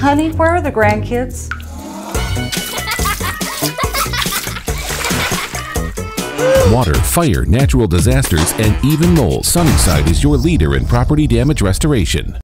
Honey, where are the grandkids? Water, fire, natural disasters, and even mold, Sunnyside is your leader in property damage restoration.